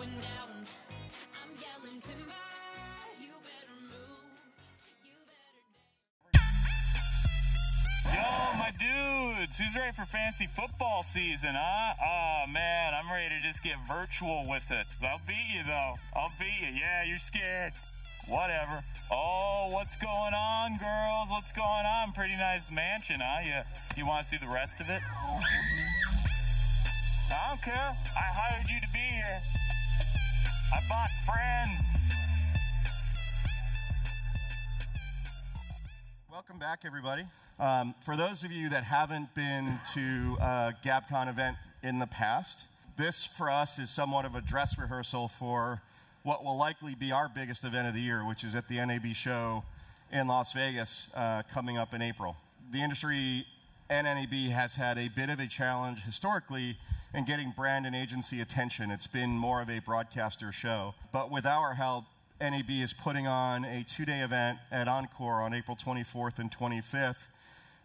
going down. I'm yelling timber. Yo, my dudes, who's ready for fantasy football season, huh? Oh man, I'm ready to just get virtual with it. I'll beat you though. I'll beat you. Yeah, you're scared. Whatever. Oh, what's going on, girls? What's going on? Pretty nice mansion, huh? You you want to see the rest of it? I don't care. I hired you to be here. I bought friends. Welcome back, everybody. Um, for those of you that haven't been to a GABBCON event in the past, this for us is somewhat of a dress rehearsal for what will likely be our biggest event of the year, which is at the NAB show in Las Vegas uh, coming up in April. The industry NAB has had a bit of a challenge historically in getting brand and agency attention. It's been more of a broadcaster show. But with our help, NAB is putting on a two day event at Encore on April 24th and 25th,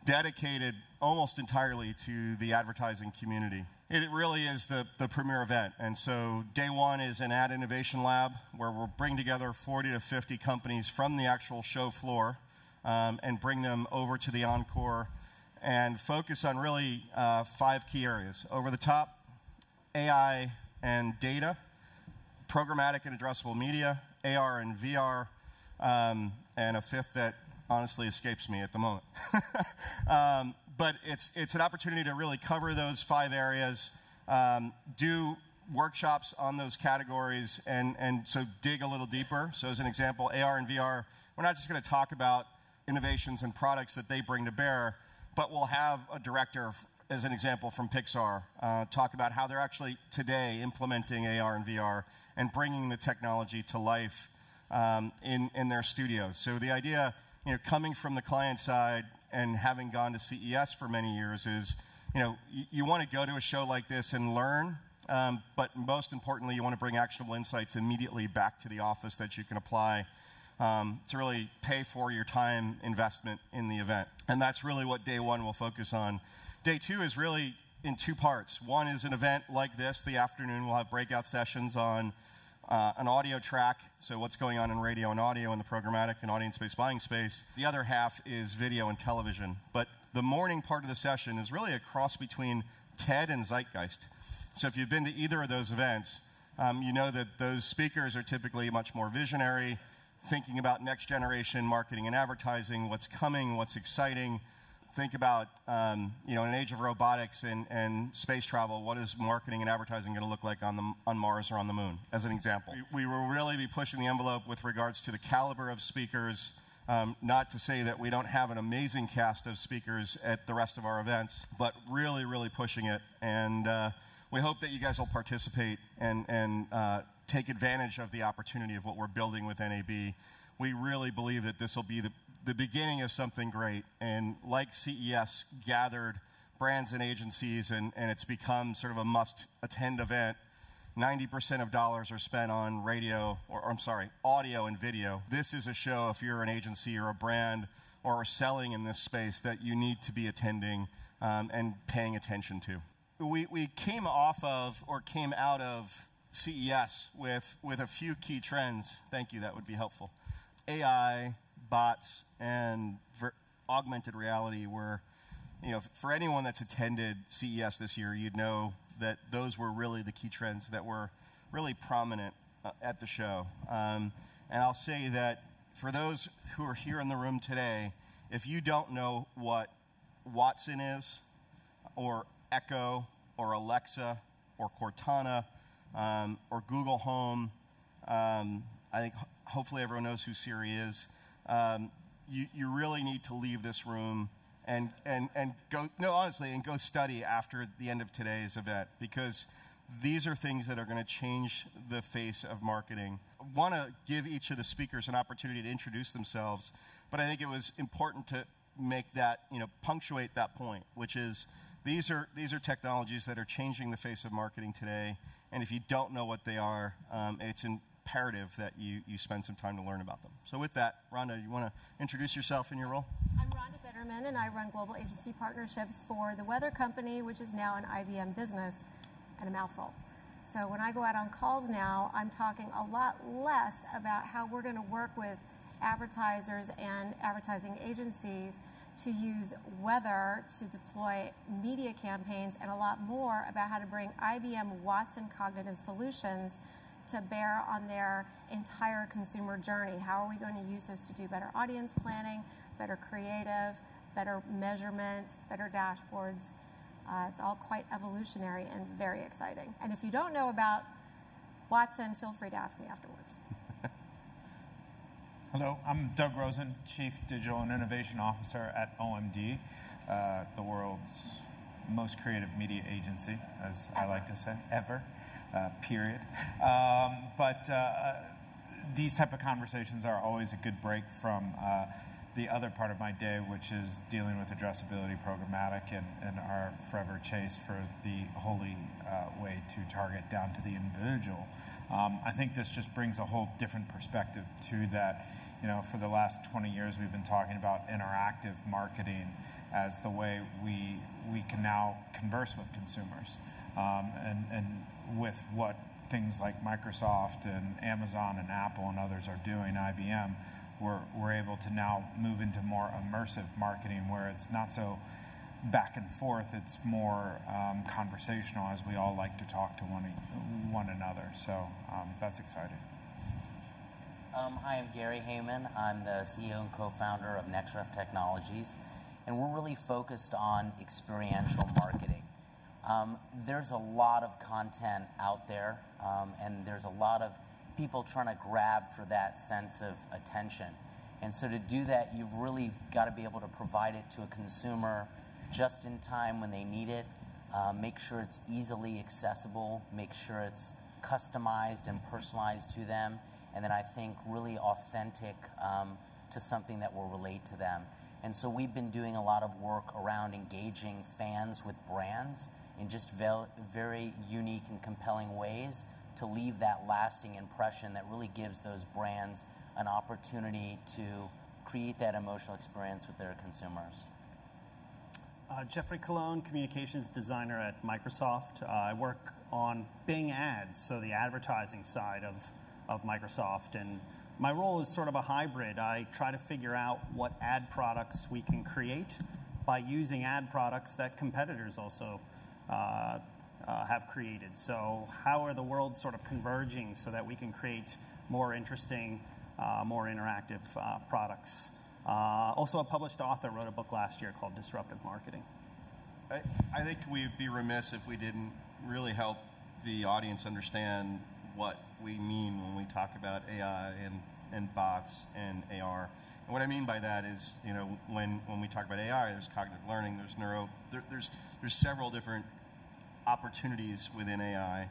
dedicated almost entirely to the advertising community. It really is the, the premier event. And so, day one is an ad innovation lab where we'll bring together 40 to 50 companies from the actual show floor um, and bring them over to the Encore and focus on really uh, five key areas over the top, AI and data, programmatic and addressable media, AR and VR, um, and a fifth that honestly escapes me at the moment. um, but it's, it's an opportunity to really cover those five areas, um, do workshops on those categories, and, and so dig a little deeper. So, as an example, AR and VR, we're not just going to talk about innovations and products that they bring to bear, but we'll have a director, as an example, from Pixar, uh, talk about how they're actually today implementing AR and VR and bringing the technology to life um, in, in their studios. So the idea, you know, coming from the client side and having gone to CES for many years is, you know, you, you want to go to a show like this and learn, um, but most importantly, you want to bring actionable insights immediately back to the office that you can apply um, to really pay for your time investment in the event. And that's really what day one will focus on. Day two is really in two parts. One is an event like this, the afternoon, we'll have breakout sessions on uh, an audio track, so what's going on in radio and audio in the programmatic and audience based buying space. The other half is video and television. But the morning part of the session is really a cross between TED and Zeitgeist. So if you've been to either of those events, um, you know that those speakers are typically much more visionary, thinking about next generation marketing and advertising, what's coming, what's exciting. Think about, um, you know, in an age of robotics and, and space travel, what is marketing and advertising going to look like on, the, on Mars or on the moon, as an example. We, we will really be pushing the envelope with regards to the caliber of speakers. Um, not to say that we don't have an amazing cast of speakers at the rest of our events, but really, really pushing it. And uh, we hope that you guys will participate and, and uh, take advantage of the opportunity of what we're building with NAB. We really believe that this will be the, the beginning of something great. And like CES gathered brands and agencies, and, and it's become sort of a must attend event. 90% of dollars are spent on radio, or, I'm sorry, audio and video. This is a show, if you're an agency or a brand or are selling in this space, that you need to be attending um, and paying attention to. We, we came off of, or came out of CES with, with a few key trends. Thank you, that would be helpful. AI, bots, and augmented reality were, you know, for anyone that's attended CES this year, you'd know that those were really the key trends that were really prominent uh, at the show. Um, and I'll say that for those who are here in the room today, if you don't know what Watson is, or Echo, or Alexa, or Cortana, um, or Google Home. Um, I think ho- hopefully everyone knows who Siri is. Um, you, you really need to leave this room and, and, and go, no, honestly, and go study after the end of today's event because these are things that are going to change the face of marketing. I want to give each of the speakers an opportunity to introduce themselves, but I think it was important to make that, you know, punctuate that point, which is these are, these are technologies that are changing the face of marketing today. And if you don't know what they are, um, it's imperative that you, you spend some time to learn about them. So, with that, Rhonda, you want to introduce yourself and your role? I'm Rhonda Bitterman, and I run global agency partnerships for the Weather Company, which is now an IBM business and a mouthful. So when I go out on calls now, I'm talking a lot less about how we're going to work with advertisers and advertising agencies to use weather to deploy media campaigns and a lot more about how to bring IBM Watson cognitive solutions to bear on their entire consumer journey. How are we going to use this to do better audience planning, better creative, better measurement, better dashboards? Uh, it's all quite evolutionary and very exciting. And if you don't know about Watson, feel free to ask me afterwards. Hello, I'm Doug Rozen, Chief Digital and Innovation Officer at OMD, uh, the world's most creative media agency, as I like to say, ever, uh, period. Um, but uh, these type of conversations are always a good break from uh, the other part of my day, which is dealing with addressability programmatic and, and our forever chase for the holy uh, way to target down to the individual. Um, I think this just brings a whole different perspective to that you know, for the last 20 years, we've been talking about interactive marketing as the way we we can now converse with consumers, um, and and with what things like Microsoft and Amazon and Apple and others are doing, IBM, we're we're able to now move into more immersive marketing where it's not so back and forth. It's more um, conversational as we all like to talk to one one another. So um, that's exciting. Um, hi, I'm Gary Haymann. I'm the CEO and co-founder of NexRef Technologies, and we're really focused on experiential marketing. Um, there's a lot of content out there, um, and there's a lot of people trying to grab for that sense of attention. And so to do that, you've really got to be able to provide it to a consumer just in time when they need it, uh, make sure it's easily accessible, make sure it's customized and personalized to them, and then I think really authentic um, to something that will relate to them. And so we've been doing a lot of work around engaging fans with brands in just very unique and compelling ways to leave that lasting impression that really gives those brands an opportunity to create that emotional experience with their consumers. Uh, Geoffrey Colon, communications designer at Microsoft. Uh, I work on Bing ads, so the advertising side of of Microsoft. And my role is sort of a hybrid. I try to figure out what ad products we can create by using ad products that competitors also uh, uh, have created. So, how are the worlds sort of converging so that we can create more interesting, uh, more interactive uh, products? Uh, also, a published author wrote a book last year called Disruptive Marketing. I, I think we'd be remiss if we didn't really help the audience understand what we mean when we talk about AI and, and bots and AR. And what I mean by that is, you know, when, when we talk about AI, there's cognitive learning, there's neuro, there, there's, there's several different opportunities within AI.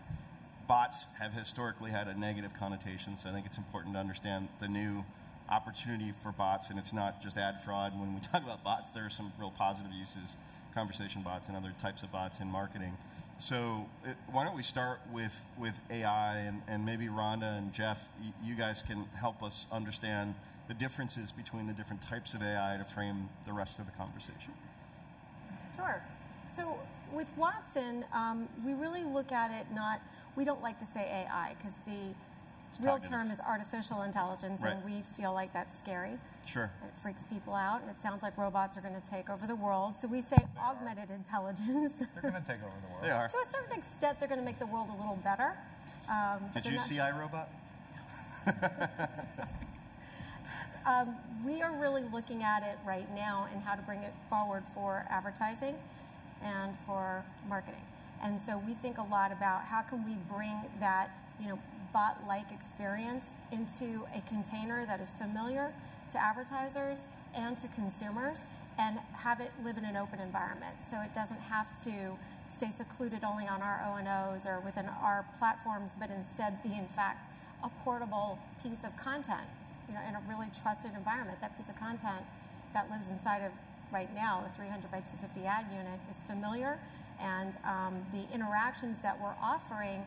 Bots have historically had a negative connotation, so I think it's important to understand the new opportunity for bots, and it's not just ad fraud. When we talk about bots, there are some real positive uses, conversation bots and other types of bots in marketing. So it, uh, why don't we start with, with AI and, and maybe Rhonda and Jeff, you guys can help us understand the differences between the different types of AI to frame the rest of the conversation. Sure. So with Watson, um, we really look at it not, we don't like to say AI because the real term is artificial intelligence, right. and we feel like that's scary. Sure. It freaks people out, and it sounds like robots are going to take over the world. So we say they augmented are. intelligence. They're going to take over the world. They are. to a certain extent, they're going to make the world a little better. Um, Did you see iRobot? um, we are really looking at it right now and how to bring it forward for advertising and for marketing. And so we think a lot about how can we bring that, you know, bot-like experience into a container that is familiar to advertisers and to consumers and have it live in an open environment. So it doesn't have to stay secluded only on our O&Os or within our platforms, but instead be in fact a portable piece of content, you know, in a really trusted environment. That piece of content that lives inside of right now, a 300 by 250 ad unit, is familiar, and um, the interactions that we're offering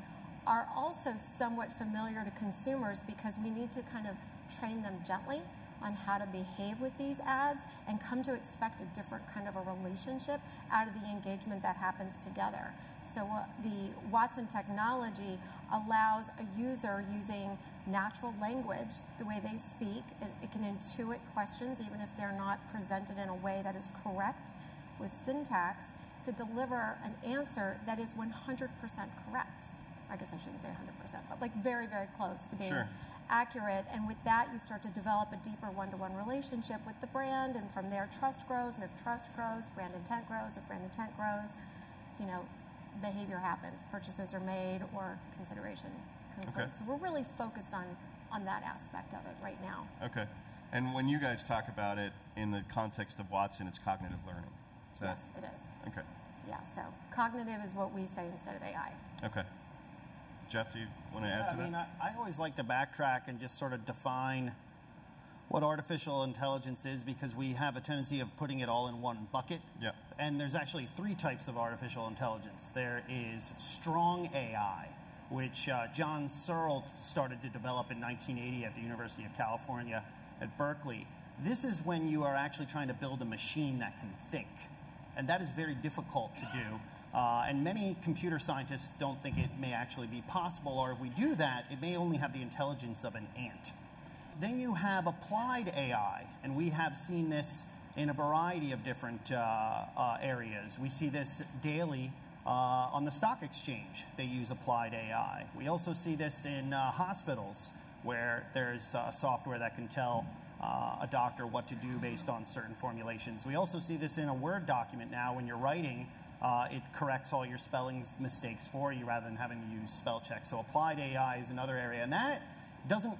are also somewhat familiar to consumers because we need to kind of train them gently on how to behave with these ads and come to expect a different kind of a relationship out of the engagement that happens together. So uh, the Watson technology allows a user using natural language, the way they speak, it, it can intuit questions even if they're not presented in a way that is correct with syntax to deliver an answer that is 100% correct. I guess I shouldn't say 100%, but like very, very close to being Sure. accurate. And with that, you start to develop a deeper one to one relationship with the brand. And from there, trust grows. And if trust grows, brand intent grows. If brand intent grows, you know, behavior happens. Purchases are made or consideration concludes. Okay. So we're really focused on, on that aspect of it right now. Okay. And when you guys talk about it in the context of Watson, it's cognitive learning. Is that yes, it is. okay? Yeah, so cognitive is what we say instead of AI. Okay. Jeff, do you want to add Yeah, to I mean, that? I, I always like to backtrack and just sort of define what artificial intelligence is because we have a tendency of putting it all in one bucket. Yeah. And there's actually three types of artificial intelligence. There is strong AI, which uh, John Searle started to develop in 1980 at the University of California at Berkeley. This is when you are actually trying to build a machine that can think. And that is very difficult to do. Uh, and many computer scientists don't think it may actually be possible, or if we do that, it may only have the intelligence of an ant. Then you have applied AI, and we have seen this in a variety of different uh, uh, areas. We see this daily uh, on the stock exchange. They use applied AI. We also see this in uh, hospitals, where there's uh, software that can tell a doctor what to do based on certain formulations. We also see this in a Word document now. When you're writing, uh, it corrects all your spelling mistakes for you rather than having to use spell check. So applied AI is another area, and that doesn't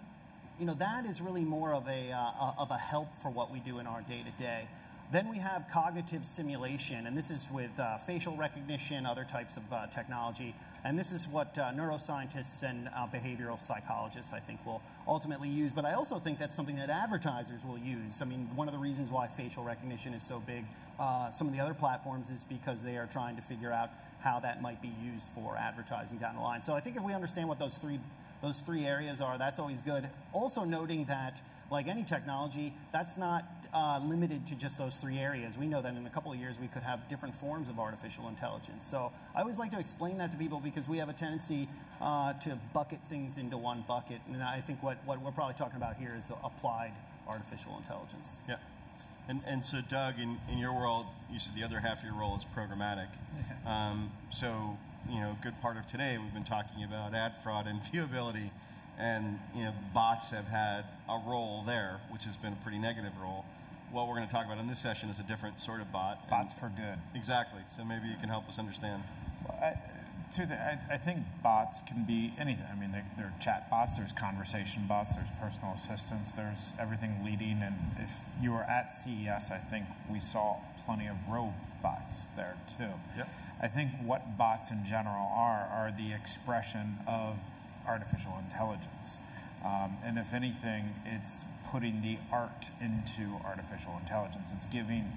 you know, that is really more of a, uh, of a help for what we do in our day to day. Then we have cognitive simulation, and this is with uh, facial recognition, other types of uh, technology. And this is what uh, neuroscientists and uh, behavioral psychologists, I think, will ultimately use. But I also think that's something that advertisers will use. I mean, one of the reasons why facial recognition is so big, uh, some of the other platforms, is because they are trying to figure out how that might be used for advertising down the line. So I think if we understand what those three those three areas are, that's always good. Also noting that, like any technology, that's not uh, limited to just those three areas. We know that in a couple of years we could have different forms of artificial intelligence. So I always like to explain that to people because we have a tendency uh, to bucket things into one bucket. And I think what, what we're probably talking about here is applied artificial intelligence. Yeah. And, and so, Doug, in, in your world, you said the other half of your role is programmatic. Um, so, you know, a good part of today, we've been talking about ad fraud and viewability. And, you know, bots have had a role there, which has been a pretty negative role. What we're going to talk about in this session is a different sort of bot. and- Bots for good. Exactly. So maybe you can help us understand. I, to the, I, I think bots can be anything. I mean, they, there are chat bots, there's conversation bots, there's personal assistants, there's everything leading. And if you were at CES, I think we saw plenty of robots there too. Yep. I think what bots in general are are the expression of artificial intelligence. Um, and if anything, it's putting the art into artificial intelligence. It's giving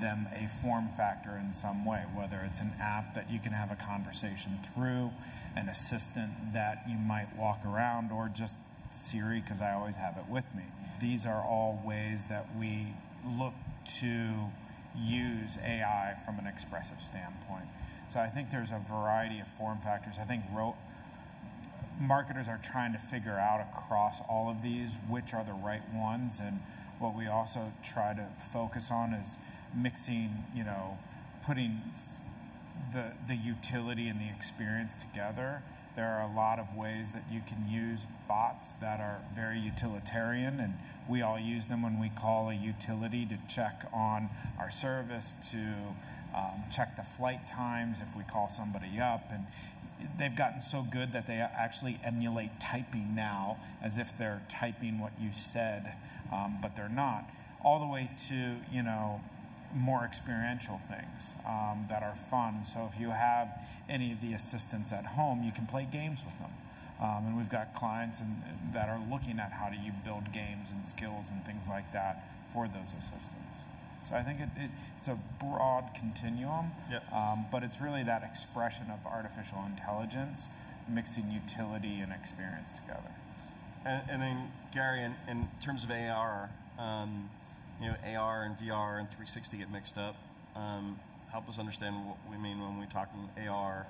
them a form factor in some way, whether it's an app that you can have a conversation through, an assistant that you might walk around, or just Siri, because I always have it with me. These are all ways that we look to use AI from an expressive standpoint. So I think there's a variety of form factors. I think ro- marketers are trying to figure out across all of these which are the right ones. And what we also try to focus on is mixing you know putting the the utility and the experience together. There are a lot of ways that you can use bots that are very utilitarian and we all use them when we call a utility to check on our service to um, check the flight times if we call somebody up. And they've gotten so good that they actually emulate typing now as if they're typing what you said, um, but they're not. All the way to, you know, more experiential things um, that are fun. So if you have any of the assistants at home, you can play games with them. Um, and we've got clients in, that are looking at how do you build games and skills and things like that for those assistants. So I think it, it, it's a broad continuum, Yep. um, but it's really that expression of artificial intelligence mixing utility and experience together. And, and then, Gary, in, in terms of AR, Um, you know, AR and VR and 360 get mixed up. Um, help us understand what we mean when we're talking AR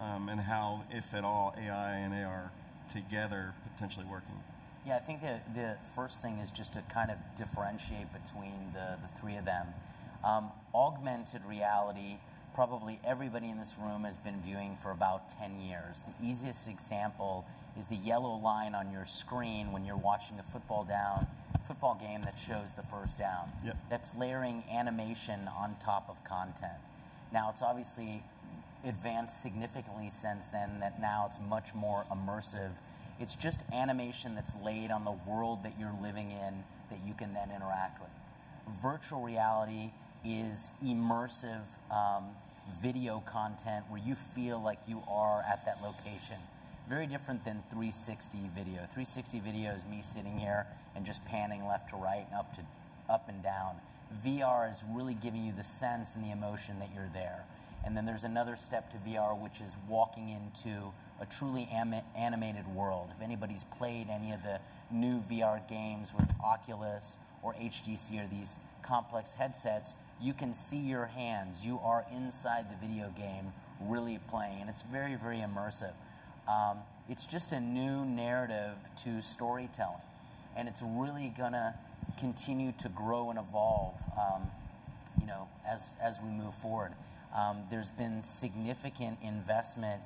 um, and how, if at all, AI and AR together potentially working. Yeah, I think the, the first thing is just to kind of differentiate between the, the three of them. Um, augmented reality, probably everybody in this room has been viewing for about 10 years. The easiest example is the yellow line on your screen when you're watching a football down football game that shows the first down. Yep. That's layering animation on top of content. Now it's obviously advanced significantly since then that now it's much more immersive. It's just animation that's laid on the world that you're living in that you can then interact with. Virtual reality is immersive um, video content where you feel like you are at that location. Very different than 360 video. 360 video is me sitting here and just panning left to right and up to up and down. VR is really giving you the sense and the emotion that you're there. And then there's another step to VR, which is walking into a truly animated world. If anybody's played any of the new VR games with Oculus or HTC or these complex headsets, you can see your hands. You are inside the video game really playing, and it's very, very immersive. Um, it's just a new narrative to storytelling, and it's really going to continue to grow and evolve. Um, you know, as as we move forward, um, there's been significant investment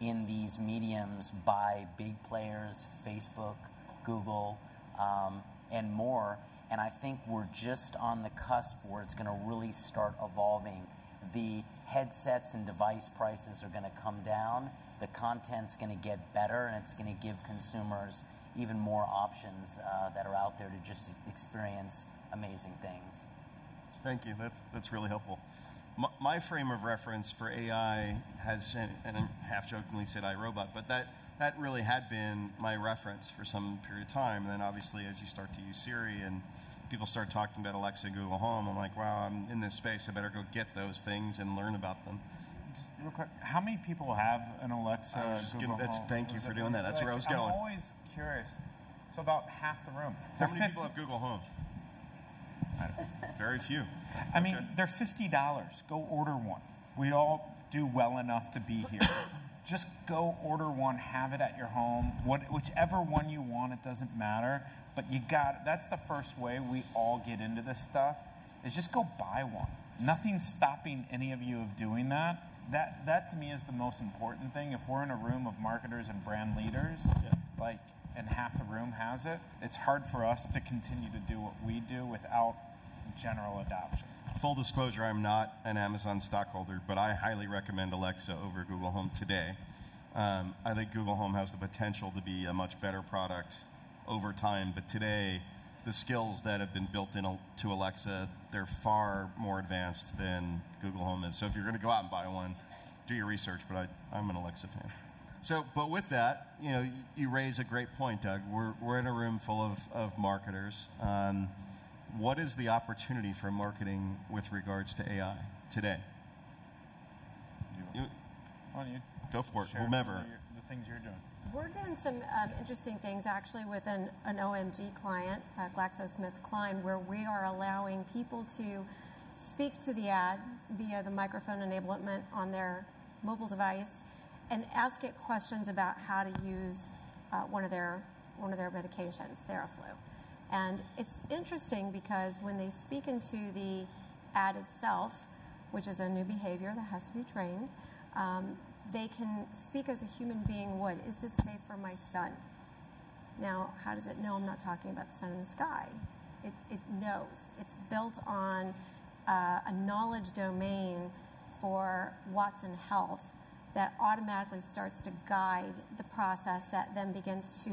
in these mediums by big players, Facebook, Google, um, and more. And I think we're just on the cusp where it's going to really start evolving. The headsets and device prices are going to come down. The content's going to get better, and it's going to give consumers even more options uh, that are out there to just experience amazing things. Thank you. That, that's really helpful. My, my frame of reference for AI has, and, I half jokingly said iRobot, but that, that really had been my reference for some period of time. And then obviously, as you start to use Siri and people start talking about Alexa and Google Home, I'm like, wow, I'm in this space. I better go get those things and learn about them. Real quick, how many people have an Alexa? I was just Google that's- Home? thank you for doing that. That's where I was going. I'm always curious. So about half the room. How many 50 people have Google Home? Very few. I mean, Okay. they're fifty dollars. Go order one. We all do well enough to be here. Just go order one. Have it at your home. What, whichever one you want, it doesn't matter. But you got. That's the first way we all get into this stuff. Is just go buy one. Nothing's stopping any of you of doing that. That that to me is the most important thing. If we're in a room of marketers and brand leaders, like, and half the room has it, it's hard for us to continue to do what we do without general adoption. Full disclosure, I'm not an Amazon stockholder, but I highly recommend Alexa over Google Home today. Um, I think Google Home has the potential to be a much better product over time, but today, the skills that have been built into Alexa, they're far more advanced than Google Home is. So if you're going to go out and buy one, do your research, but I, I'm an Alexa fan. So, but with that, you know, you, you raise a great point, Doug. We're, we're in a room full of, of marketers. Um, what is the opportunity for marketing with regards to AI today? You, Why don't you go for it. share Whomever. your- the things you're doing? We're doing some um, interesting things actually with an, an OMD client, uh, GlaxoSmithKline, where we are allowing people to speak to the ad via the microphone enablement on their mobile device and ask it questions about how to use uh, one of their one of their medications, Theraflu. And it's interesting because when they speak into the ad itself, which is a new behavior that has to be trained, um, they can speak as a human being would. Is this safe for my son? Now, how does it know I'm not talking about the sun in the sky? It, it knows. It's built on uh, a knowledge domain for Watson Health that automatically starts to guide the process that then begins to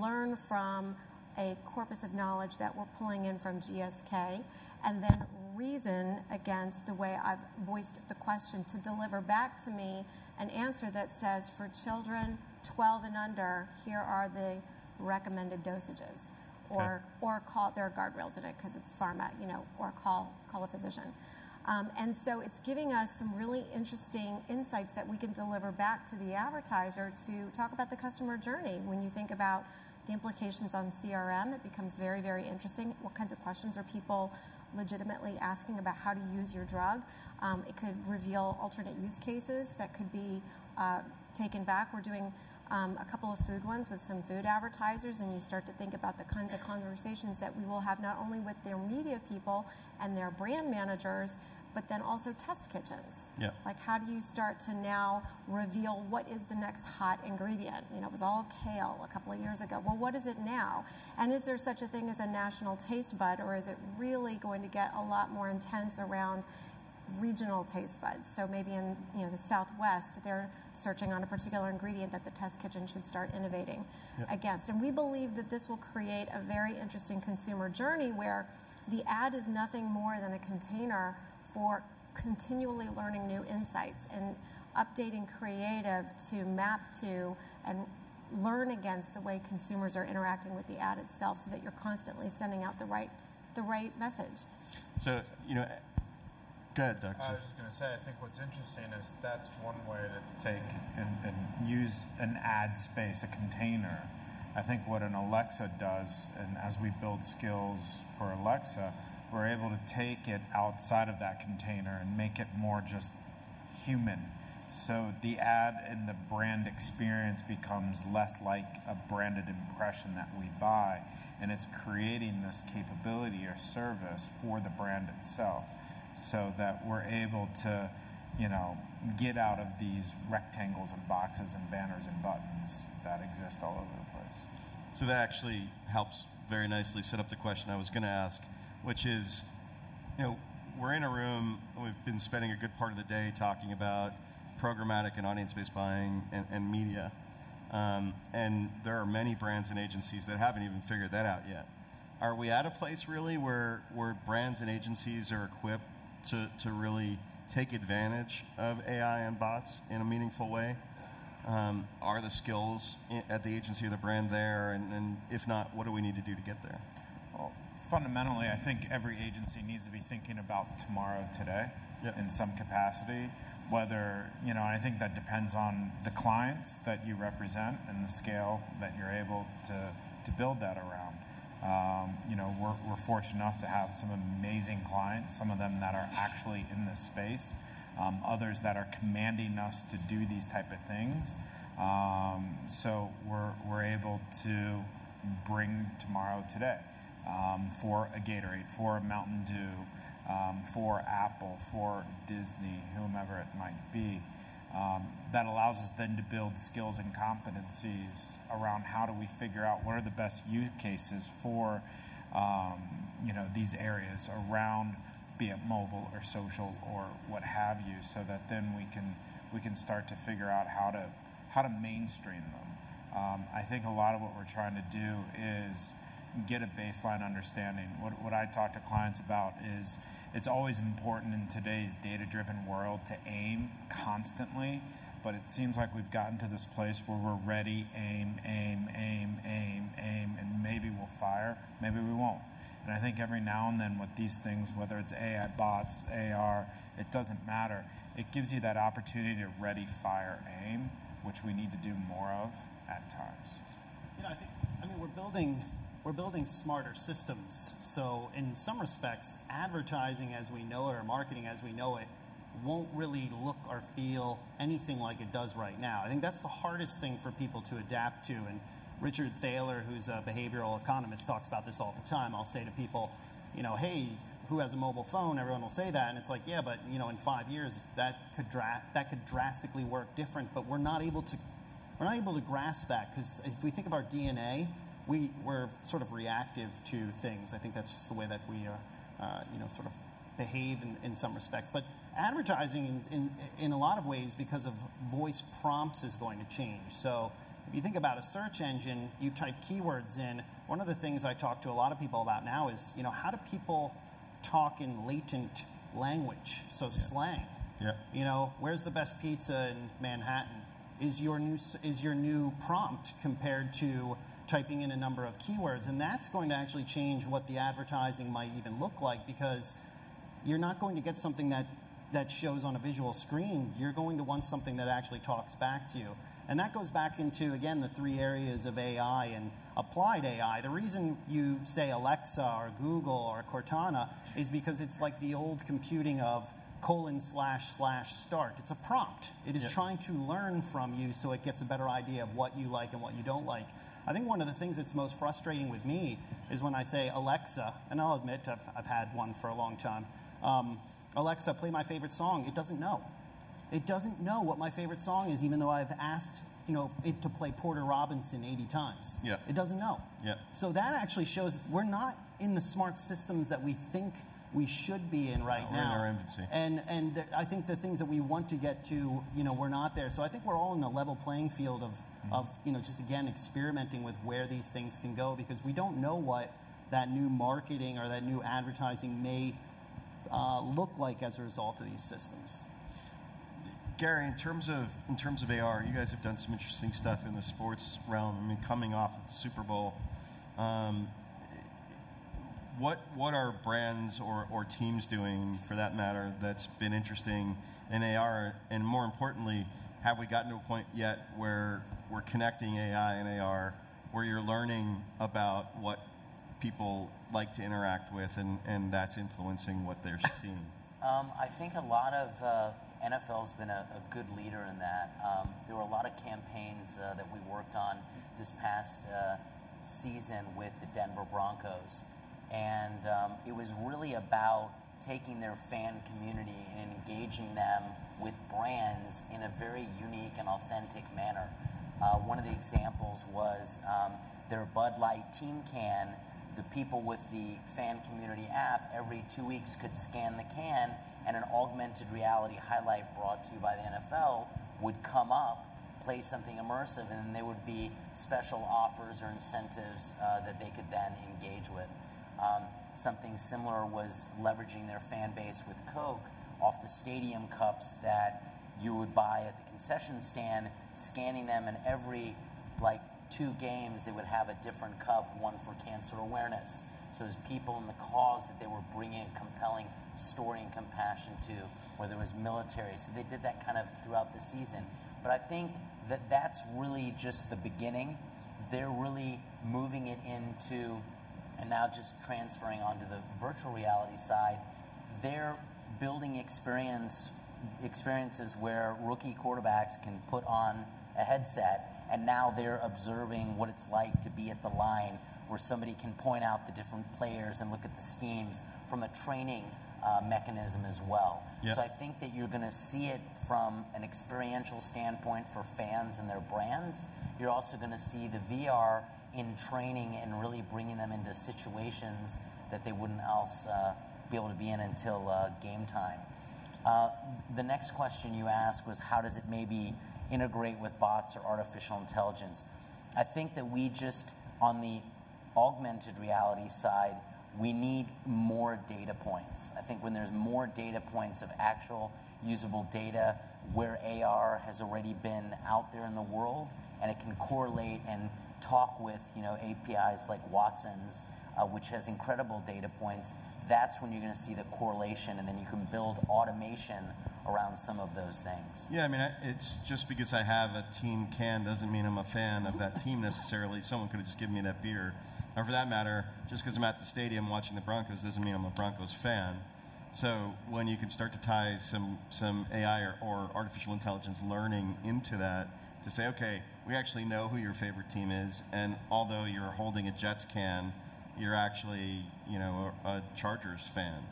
learn from a corpus of knowledge that we're pulling in from GSK and then reason against the way I've voiced the question to deliver back to me an answer that says for children 12 and under, here are the recommended dosages. Or, or call, there are guardrails in it because it's pharma, you know, or call, call a physician. Um, and so it's giving us some really interesting insights that we can deliver back to the advertiser to talk about the customer journey. When you think about the implications on CRM, it becomes very, very interesting. What kinds of questions are people legitimately asking about how to use your drug? Um, it could reveal alternate use cases that could be uh, taken back. We're doing um, a couple of food ones with some food advertisers, and you start to think about the kinds of conversations that we will have not only with their media people and their brand managers, but then also test kitchens. Yeah. Like, how do you start to now reveal what is the next hot ingredient? You know, it was all kale a couple of years ago. Well, what is it now? And is there such a thing as a national taste bud, or is it really going to get a lot more intense around regional taste buds? So maybe in you know the Southwest, they're searching on a particular ingredient that the test kitchen should start innovating against. And we believe that this will create a very interesting consumer journey where the ad is nothing more than a container for continually learning new insights and updating creative to map to and learn against the way consumers are interacting with the ad itself so that you're constantly sending out the right the right message. So, you know, go ahead, Doug. I was just going to say, I think what's interesting is that's one way to take and, and use an ad space, a container. I think what an Alexa does, and as we build skills for Alexa, we're able to take it outside of that container and make it more just human. So the ad and the brand experience becomes less like a branded impression that we buy, and it's creating this capability or service for the brand itself, so that we're able to, you know, get out of these rectangles and boxes and banners and buttons that exist all over the place. So that actually helps very nicely set up the question I was going to ask, which is, you know, we're in a room, we've been spending a good part of the day talking about programmatic and audience-based buying and, and media. Um, and there are many brands and agencies that haven't even figured that out yet. Are we at a place really where, where brands and agencies are equipped to, to really take advantage of AI and bots in a meaningful way? Um, are the skills at the agency or the brand there? And, and if not, what do we need to do to get there? Well, fundamentally, I think every agency needs to be thinking about tomorrow today Yep. in some capacity. Whether, you know, I think that depends on the clients that you represent and the scale that you're able to, to build that around. Um, you know, we're, we're fortunate enough to have some amazing clients, some of them that are actually in this space, um, others that are commanding us to do these type of things. Um, so we're, we're able to bring tomorrow today um, for a Gatorade, for a Mountain Dew, um, for Apple, for Disney, whomever it might be. Um, that allows us then to build skills and competencies around how do we figure out what are the best use cases for um, you know these areas around be it mobile or social or what have you so that then we can we can start to figure out how to how to mainstream them um, I think a lot of what we're trying to do is get a baseline understanding. What, what I talk to clients about is it's always important in today's data driven world to aim constantly, but it seems like we've gotten to this place where we're ready, aim, aim, aim, aim, aim, and maybe we'll fire, maybe we won't. And I think every now and then with these things, whether it's AI bots, AR, it doesn't matter. It gives you that opportunity to ready, fire, aim, which we need to do more of at times. You know, I think, I mean, we're building, we're building smarter systems. So in some respects, advertising as we know it or marketing as we know it won't really look or feel anything like it does right now. I think that's the hardest thing for people to adapt to. And Richard Thaler, who's a behavioral economist, talks about this all the time. I'll say to people, you know, hey, who has a mobile phone? Everyone will say that, and it's like, yeah, but you know, in five years, that could that could drastically work different. But we're not able to we're not able to grasp that because if we think of our DNA, we, we're sort of reactive to things. I think that's just the way that we, uh, uh, you know, sort of behave in, in some respects. But advertising, in, in, in a lot of ways, because of voice prompts, is going to change. So if you think about a search engine, you type keywords in. One of the things I talk to a lot of people about now is, you know, how do people talk in latent language, so slang? Yeah. You know, where's the best pizza in Manhattan? Is your new is your new prompt compared to typing in a number of keywords, and that's going to actually change what the advertising might even look like because you're not going to get something that that shows on a visual screen. You're going to want something that actually talks back to you. And that goes back into, again, the three areas of AI and applied AI. The reason you say Alexa or Google or Cortana is because it's like the old computing of colon slash slash start. It's a prompt. It is Yeah. trying to learn from you so it gets a better idea of what you like and what you don't like. I think one of the things that's most frustrating with me is when I say Alexa, and I'll admit I've, I've had one for a long time. Um, Alexa, play my favorite song. It doesn't know. It doesn't know what my favorite song is, even though I've asked you know it to play Porter Robinson 80 times. Yeah. It doesn't know. Yeah. So that actually shows we're not in the smart systems that we think we should be in right we're in now. our infancy. And and th- I think the things that we want to get to, you know, we're not there. So I think we're all in the level playing field of of you know just again experimenting with where these things can go because we don't know what that new marketing or that new advertising may uh, look like as a result of these systems. Gary, in terms of in terms of AR, you guys have done some interesting stuff in the sports realm. I mean, coming off of the Super Bowl, um, what what are brands or, or teams doing, for that matter, that's been interesting in AR? And more importantly, have we gotten to a point yet where we're connecting AI and AR, where you're learning about what people like to interact with, and, and that's influencing what they're seeing? Um, I think a lot of uh, NFL's been a, a good leader in that. Um, there were a lot of campaigns uh, that we worked on this past uh, season with the Denver Broncos, and um, it was really about taking their fan community and engaging them with brands in a very unique and authentic manner. Uh, one of the examples was um, their Bud Light Team Can the people with the fan community app every two weeks could scan the can and an augmented reality highlight brought to you by the NFL would come up, play something immersive, and then there would be special offers or incentives uh, that they could then engage with. Um, something similar was leveraging their fan base with Coke off the stadium cups that you would buy at the concession stand, scanning them, and every like two games, they would have a different cup, one for cancer awareness. So there's people in the cause that they were bringing a compelling story and compassion to, whether it was military. So they did that kind of throughout the season. But I think that that's really just the beginning. They're really moving it into, and now just transferring onto the virtual reality side. They're building experience experiences where rookie quarterbacks can put on a headset and now they're observing what it's like to be at the line where somebody can point out the different players and look at the schemes from a training uh, mechanism as well. Yeah. So I think that you're going to see it from an experiential standpoint for fans and their brands. You're also going to see the VR in training and really bringing them into situations that they wouldn't else uh, be able to be in until uh, game time. Uh, the next question you asked was how does it maybe integrate with bots or artificial intelligence? I think that we just, on the augmented reality side, we need more data points. I think when there's more data points of actual usable data where AR has already been out there in the world and it can correlate and talk with you know APIs like Watson's, uh, which has incredible data points, that's when you're going to see the correlation and then you can build automation around some of those things. Yeah, I mean, it's just because I have a team can doesn't mean I'm a fan of that team necessarily. Someone could have just given me that beer. Or for that matter, just because I'm at the stadium watching the Broncos doesn't mean I'm a Broncos fan. So when you can start to tie some, some AI or, or artificial intelligence learning into that to say, okay, we actually know who your favorite team is, and although you're holding a Jets can, you're actually, you know, a, a Chargers fan,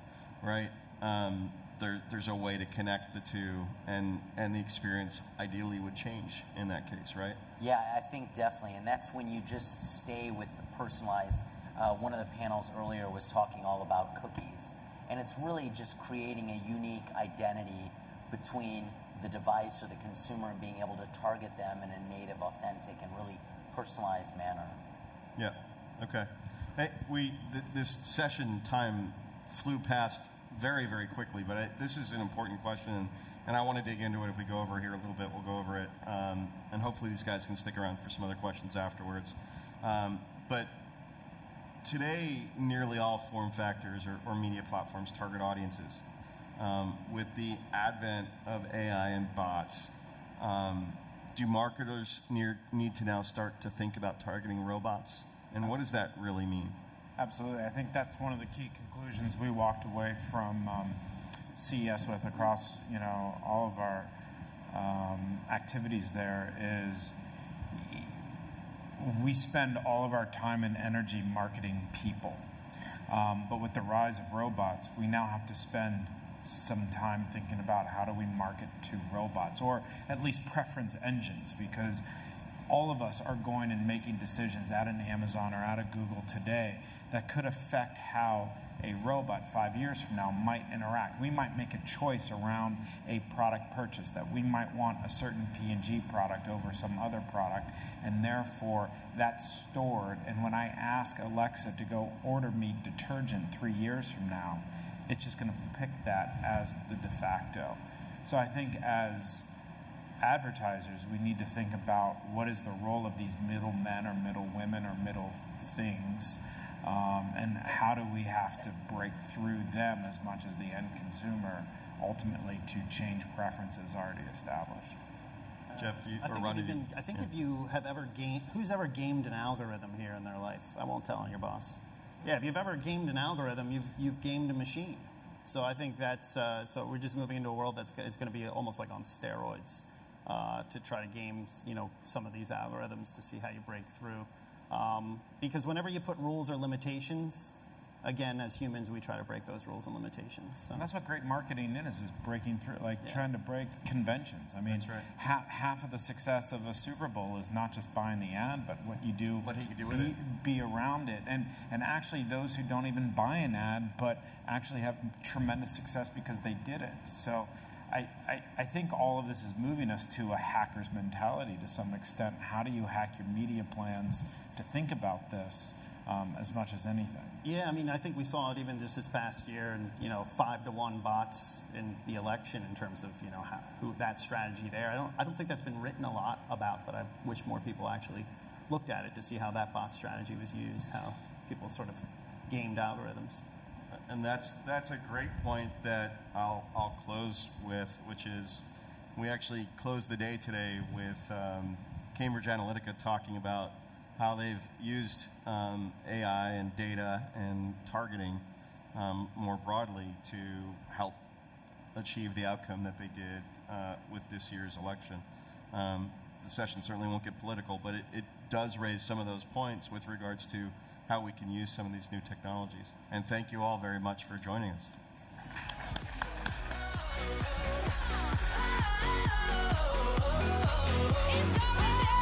right? Um, there, there's a way to connect the two, and, and the experience ideally would change in that case, right? Yeah, I think definitely, and that's when you just stay with the personalized. Uh, one of the panels earlier was talking all about cookies, and it's really just creating a unique identity between the device or the consumer and being able to target them in a native, authentic, and really personalized manner. Yeah. Okay. Hey, we th- this session time flew past very very quickly, but I, this is an important question, and I want to dig into it. If we go over here a little bit, we'll go over it, um, and hopefully these guys can stick around for some other questions afterwards. Um, but today, nearly all form factors or, or media platforms target audiences. Um, with the advent of AI and bots, um, do marketers near, need to now start to think about targeting robots? And what does that really mean? Absolutely. I think that's one of the key conclusions we walked away from um, CES with across, you know, all of our um, activities there is we spend all of our time and energy marketing people. Um, but with the rise of robots, we now have to spend some time thinking about how do we market to robots or at least preference engines because all of us are going and making decisions at an Amazon or at a Google today that could affect how a robot five years from now might interact. We might make a choice around a product purchase that we might want a certain P&G product over some other product, and therefore that's stored. And when I ask Alexa to go order me detergent three years from now, it's just going to pick that as the de facto. So I think as advertisers, we need to think about what is the role of these middle men or middle women or middle things um, and how do we have to break through them as much as the end consumer ultimately to change preferences already established? Jeff, do you, I or think, Ron, if, you've been, I think if you have ever gamed, who's ever gamed an algorithm here in their life? I won't tell on your boss. Yeah, if you've ever gamed an algorithm, you've, you've gamed a machine. So I think that's, uh, so we're just moving into a world that's, it's going to be almost like on steroids uh, to try to game, you know, some of these algorithms to see how you break through. Um, because whenever you put rules or limitations, again, as humans, we try to break those rules and limitations. So. And that's what great marketing is, is breaking through, like Yeah. trying to break conventions. I mean, right. half, half of the success of a Super Bowl is not just buying the ad, but what you do, What you do with be, it. be around it. And, and actually, those who don't even buy an ad, but actually have tremendous success because they did it. So I, I, I think all of this is moving us to a hacker's mentality to some extent. How do you hack your media plans to think about this um, as much as anything? Yeah, I mean, I think we saw it even just this past year, and you know, five to one bots in the election in terms of you know how, who that strategy there. I don't, I don't think that's been written a lot about, but I wish more people actually looked at it to see how that bot strategy was used, how people sort of gamed algorithms. And that's that's a great point that I'll I'll close with, which is we actually closed the day today with um, Cambridge Analytica talking about how they've used um, AI and data and targeting um, more broadly to help achieve the outcome that they did uh, with this year's election. Um, the session certainly won't get political, but it, it, does raise some of those points with regards to how we can use some of these new technologies. And thank you all very much for joining us. Oh, oh, oh,